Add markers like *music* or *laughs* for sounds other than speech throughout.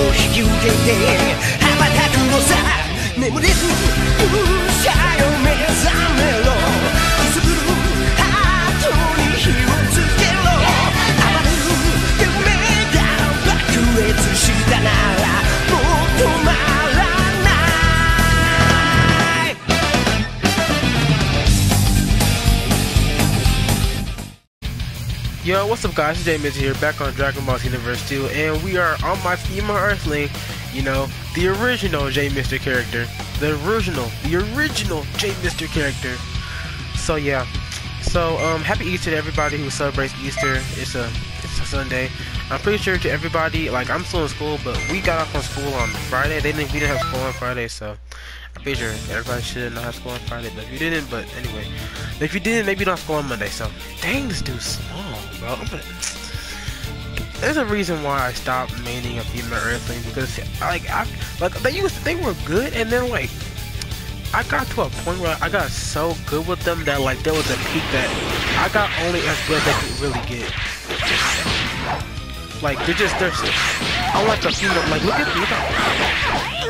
を引き受けて羽ばたくのさ眠れず勇者よ Yo, what's up guys? It's Mitch here, back on Dragon Ball Xenoverse 2, and we are on my female Earthling, you know, the original J Mister character. The original, the original J Mister character. So yeah. So um happy Easter to everybody who celebrates Easter. It's a it's a Sunday. I'm pretty sure to everybody, like I'm still in school, but we got off from school on Friday. They didn't we didn't have school on Friday, so I'm pretty sure everybody should not have school on Friday, but if you didn't, but anyway. If you didn't, maybe you don't have school on Monday, so dang this dude's small, *laughs* bro. There's a reason why I stopped maining a female Earthling because like I like they used they were good and then like I got to a point where I got so good with them that like there was a peak that I got only as good as I could really get. Like they're just they're I like the female like look at look at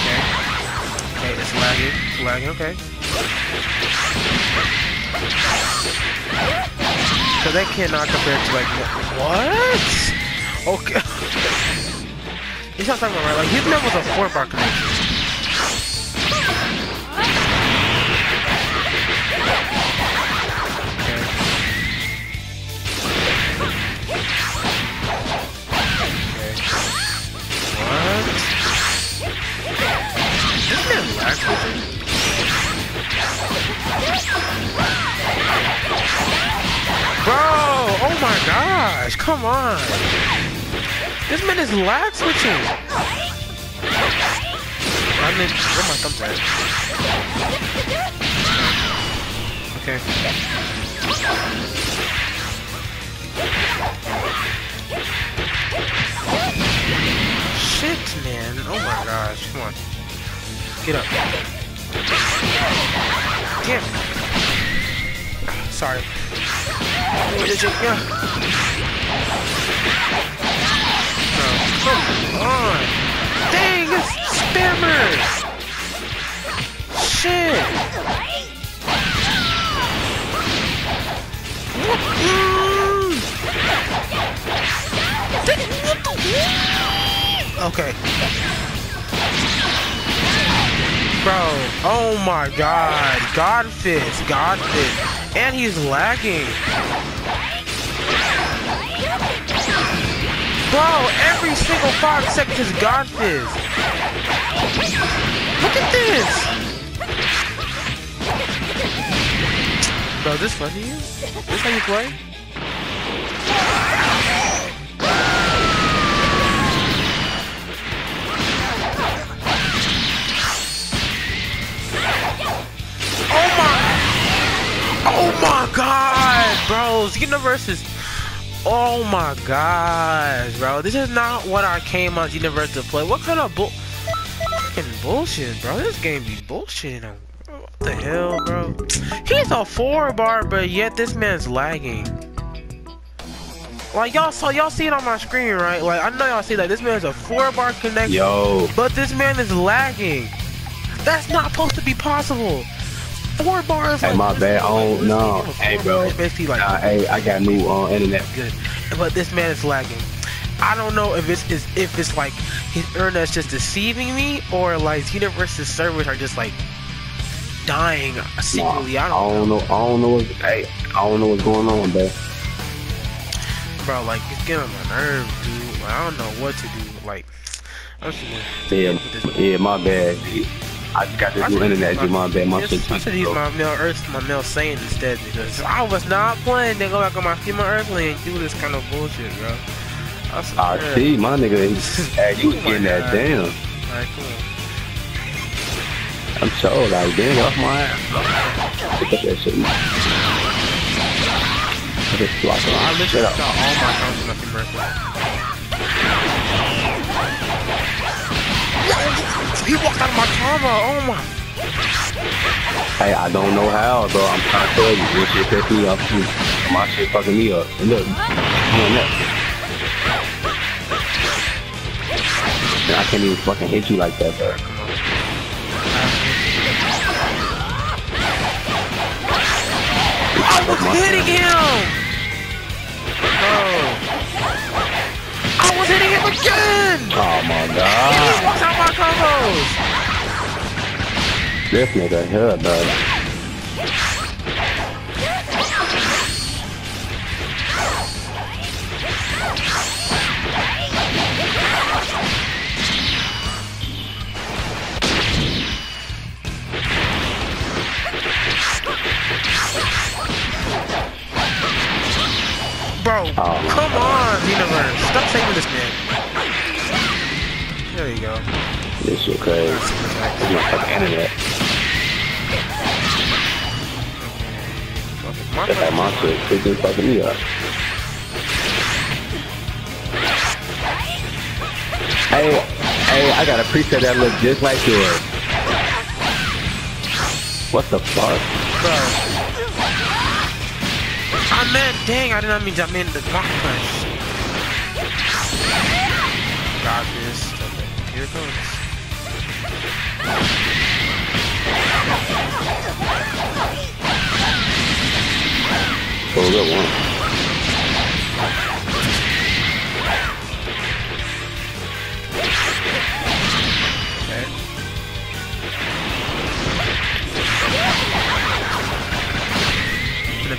Okay. Okay, it's lagging. It's lagging, okay. So they cannot compare to like what? Okay. He's not talking about right. Like his man was a four bar connection. Okay. Okay. What? Him? Bro, oh my gosh, come on. This man is lag switching. I mean, where my thumbs at? Okay. Shit, man. Oh my gosh, come on. Get up. Damn. Sorry. Yeah. No. Come on. Dang, it's spammers. Shit. Okay. Bro, oh my god. Godfist, Godfist. And he's lagging. Bro, every single five seconds is Godfist. Look at this. Bro, this funny? This how you play? Xenoverse is. Oh my gosh, bro! This is not what I came on Xenoverse to play. What kind of bull? Fucking bullshit, bro! This game be bullshitting. What the hell, bro? He's a four bar, but yet this man's lagging. Like y'all saw, y'all see it on my screen, right? Like I know y'all see that this man's a four bar connection. Yo, But this man is lagging. That's not supposed to be possible. Four bars. hey, like, my bad. Oh know. Four Hey, bro. Basically, like Nah, hey, I got new uh, internet. good, but this man is lagging. I don't know if it's is if it's like his internet's just deceiving me or like Xenoverse's servers are just like dying secretly. I I don't, don't know. I don't know. What, hey, I don't know what's going on, bro. bro. Like it's getting on my nerves, dude. Like, I don't know what to do. Like I'm just Yeah, yeah, my bad. I just got this new internet. My bad. My shit I should use my mail Earth, my male Saiyan instead because I was not playing. They go back on my female Earthling and do this kind of bullshit, bro. I I swear. Ah, see, my nigga. *laughs* Hey, you was Oh getting that God. damn. On. I'm so like, damn, off my ass. Pick up that shit. I just blocked So I it. literally up. all my accounts on my female Earthling. He walked out of my cover. Oh my. Hey, I don't know how, bro. I'm trying to tell you. This shit pissed me up too. My shit fucking me up. And look, come on. I can't even fucking hit you like that, bro. I was hitting him! hitting him again! Oh my god. He out my combos! Definitely the hair, though. Bro, Oh. come on, Xenoverse. Stop saving this man. There you go. This shit crazy. It's my fucking internet. My That's like my shit. Freaking fucking me up. Hey, hey, I got a preset that looks just like yours. What the fuck? Bro. I meant, dang, I did not mean to, I meant the block punch. Got this. Okay, here it comes. Oh, good one.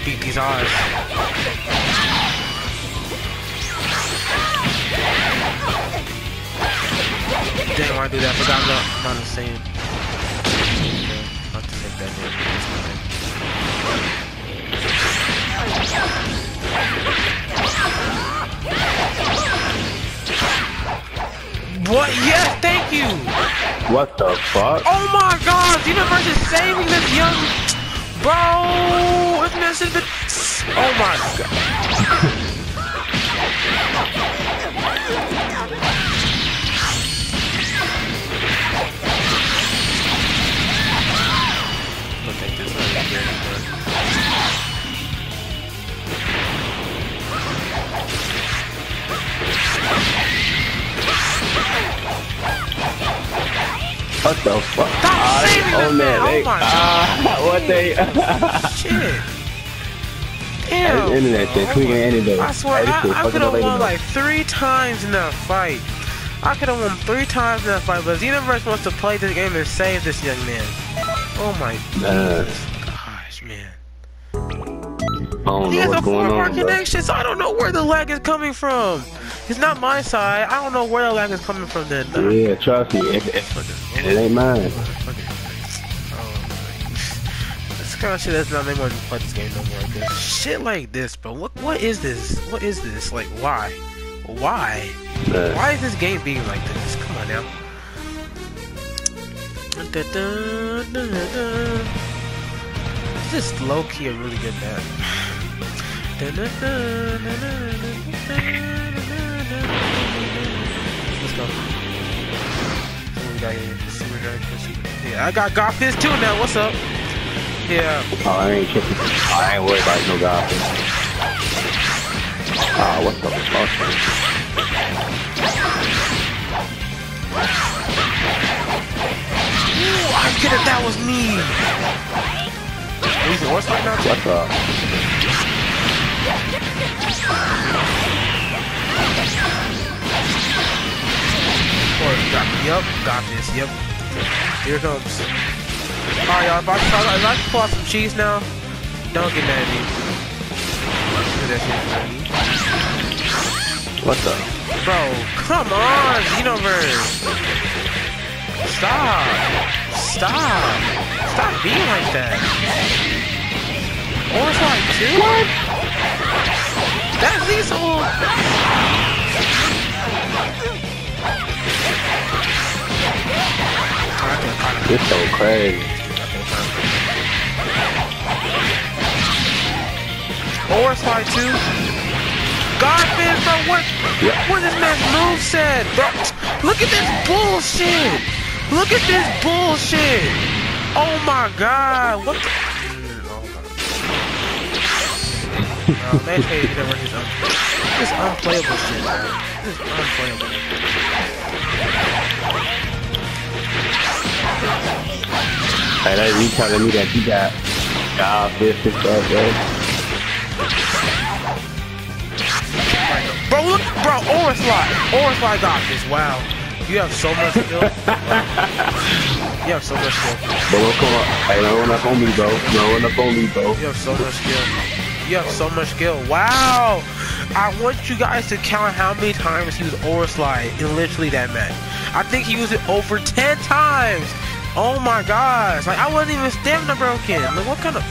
Beat these odds. Damn, why I do that? I forgot the, not the same. Okay, I'll just take that. What? Yes, thank you! What the fuck? Oh my god, Xenoverse is saving this young Bro! It's missing the... Oh my god. *laughs* *laughs* Shit. Damn. This internet shit tweaking any day. I swear, this I, I could have won like three times in that fight. I could have won three times in that fight, but Xenoverse wants to play this game and save this young man. Oh my Man, gosh, man. I don't He know has a going on, connection, so I don't know where the lag is coming from. It's not my side. I don't know where the lag is coming from then. Yeah, trust me, it ain't mine kind of shit that's not anyone play this game no more. Cause shit like this, bro. What what is this? What is this? Like why? Why? Why is this game being like this? Come on now. This is low key a really good map. Let's go. Yeah, I got Godfist too now. What's up? Yeah. Oh, I ain't tripping. I ain't worried about no guy. Ah, what the fuck? Ooh, I get it. That was me. He's horse right now. What's up? Or got, yep, got this. Yep. Here it comes. Alright, y'all. If I, if I, if I can pull out some cheese now, don't get mad at me. Do that shit for me. What the? Bro, come on, Xenoverse. Stop. Stop. Stop being like that. Or it's like two? What? That's Diesel. This so crazy. Or Fight 2. Garfin, from what, yeah. what is that moveset? Bro, look at this bullshit. Look at this bullshit. Oh my god. What the... This is unplayable shit, man. This is unplayable. Hey, that recounted me that he got God, this and stuff, bro. Bro, look, bro, Aura Slide. Aura Slide got this. Wow. You have so much *laughs* skill. you have so much skill. Bro, we'll come up. Hey, don't run up on me, bro. Don't run up on me, bro. You have so much skill. You have so much skill. Wow. I want you guys to count how many times he was Aura Slide in literally that match. I think he used it over 10 times. Oh my gosh. Like, I wasn't even stamina broken. Like, what kind of...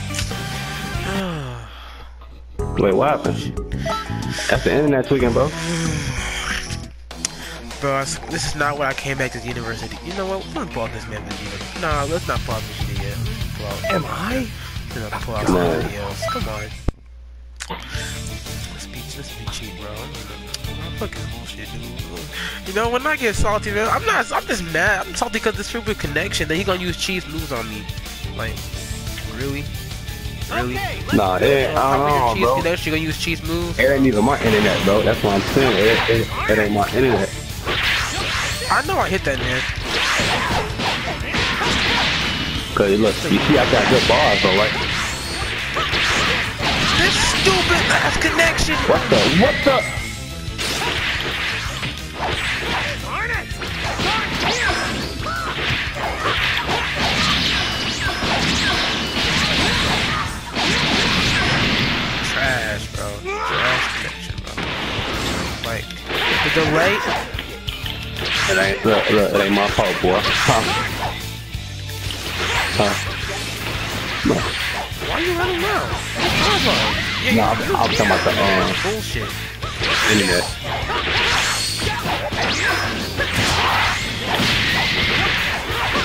*sighs* Wait, what happened? That's the internet tweaking, bro. Bro, this is not what I came back to the university. You know what? We're gonna pull this man Vegeta. Nah, let's not pull this Vegeta yet. Let's pull out. Am I? We're gonna pull out Come on. else. Come on. Let's be, let's be cheap, bro. I'm, I'm fucking bullshit, dude. You know, when I get salty, man, I'm not. I'm just mad. I'm salty because this stupid connection that he gonna use Chief's moves on me. Like, really? Really? Nah, it I don't know, Chiefs bro. connection gonna use Chief's moves? It ain't even my internet, bro. That's what I'm saying. It, it, it ain't my internet. I know I hit that man. Cause look, you see, I got good bars, though, right? This stupid ass connection. What the? What the? The delay. It ain't. Look, look, it ain't my fault, boy. Huh? Huh? Look. Why you running now? Yeah, Nah, I'm, I'm talking about the um, bullshit. internet.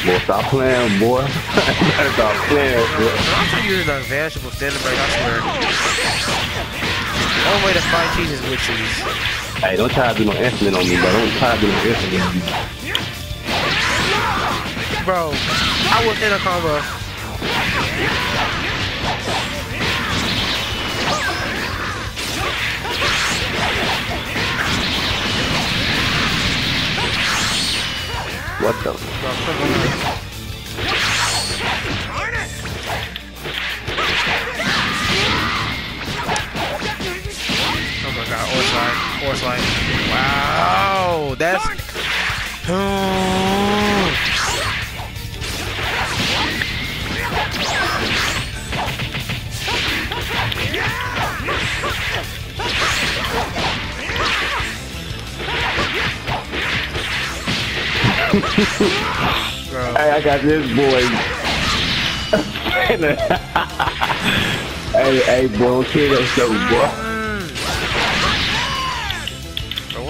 Boy, stop playing, boy. *laughs* Better stop playing, boy. I'm to use an standing break. I swear. One way to fight cheese is with cheese. Hey, don't try to do no incident on me, bro. Don't try to do no incident on me. Bro, I was in a combo. What the? Bro, slide, or. Wow, that's. Bro, Hey, I got this boy. *laughs* hey, hey, boy, don't kill yourself, boy.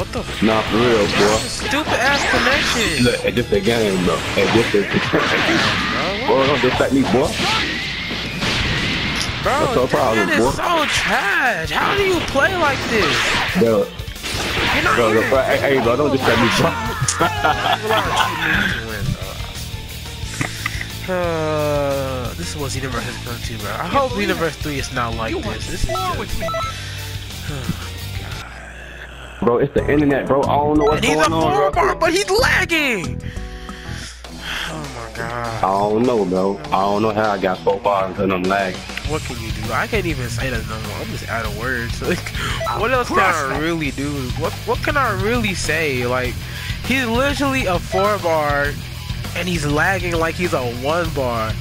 What the f- Nah, for real, boy. stupid ass connection? Look, it's just a game, bro. Hey, this is. Bro, what don't distract me, boy. Bro, What's your problem, that is boy? so trash. How do you play like this? Bro, You're not bro, bro, hey, hey, bro, don't distract me, bro. *laughs* Uh, this is what Xenoverse has come to, bro. I hope Xenoverse 3 is not like this. This is just... *sighs* *sighs* *sighs* Bro, it's the internet, bro. I don't know what's And he's a on, four bro. bar, but he's lagging! Oh my god. I don't know, bro. I don't know how I got so far until I'm lagging. What can you do? I can't even say that no more. I'm just out of words. *laughs* Like, what else can I really do? What what can I really say? Like, he's literally a four bar, and he's lagging like he's a one bar.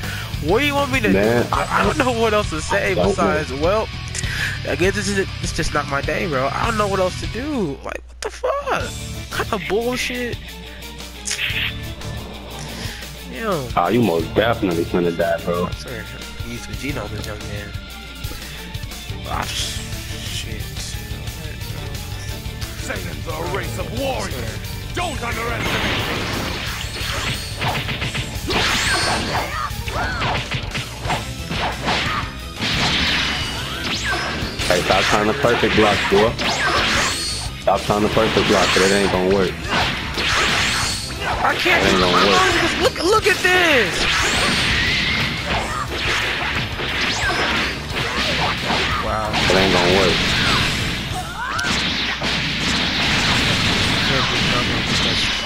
What do you want me to Man, do? I, I don't know what else to say Don't besides, well, I guess this is it's just not my day, bro. I don't know what else to do. Like, what the fuck? What kind of bullshit? Yo. Ah, you most definitely finna die, bro. I swear, he used genome this young man. Ah, shit. Saiyans are a race of warriors. Don't underestimate. Hey, stop trying to perfect block, boy. Stop trying to perfect block, but it ain't gonna work. I can't. it ain't gonna work. Look, look at this. Wow. It ain't gonna work.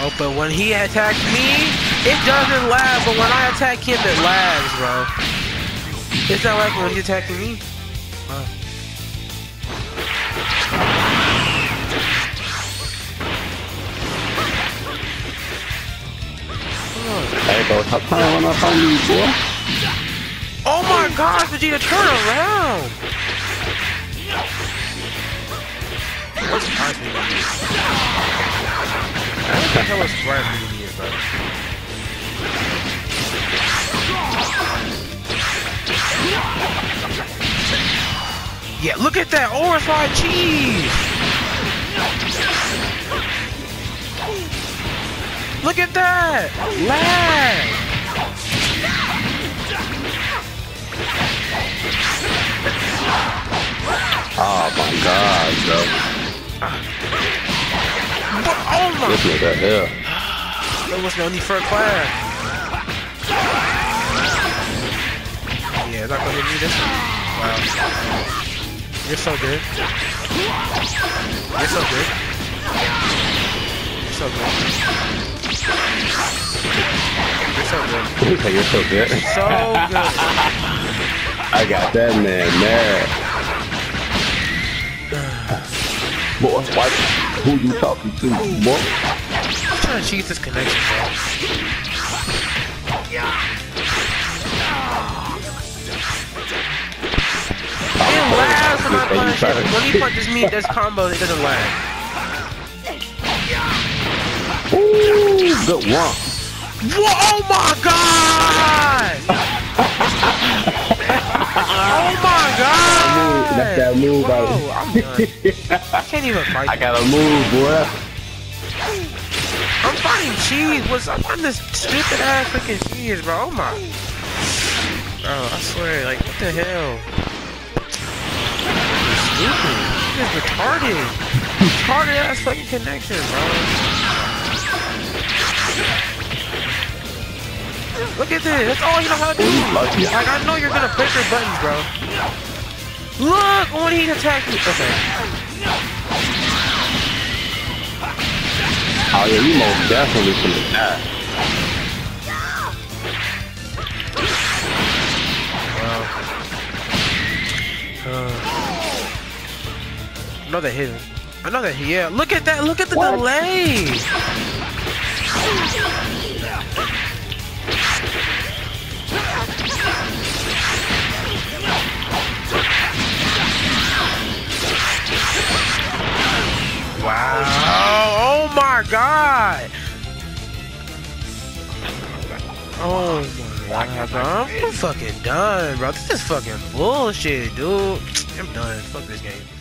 Oh, but when he attacks me, It doesn't lag, but when I attack him, it lags, bro. It's not like when he's attacking me. Wow. On *laughs* me. Oh my gosh, Vegeta, turn around! What's? What the hell is Sprite Medium, bro? Yeah, look at that overfried cheese! Look at that! Lag! Oh my god, bro. But, oh my This nigga here. There was no need for a class. Yeah, that gonna hit this? Wow. You're so good. You're so good. You're so good. You're so good. You're so good. So good. I got that man mad. Boy, what? Who you talking to, boy? I'm trying to cheat this connection, bro. It lags when I punch him. When he punches me, this combo, it doesn't lag. Ooh, good one. Whoa, oh my god! oh my god! That's that move, Bro, bro. I'm done. I can't even fight. I gotta move, boy. I'm fighting cheese. What's up on this stupid ass freaking cheese, bro? Oh my. Bro, I swear, like, what the hell? Stupid. This is retarded. retarded ass fucking connection, bro. Look at this. That's all you know how to do. Like, I know you're gonna push your buttons, bro. Look when he attacked me. Okay. Oh yeah, you most definitely finna die. I know that uh, hit know that. Yeah. Look at that. Look at the What? delay. Wow. Oh, oh my god. Oh my god. I'm fucking done, bro. This is fucking bullshit, dude. I'm done. Fuck this game.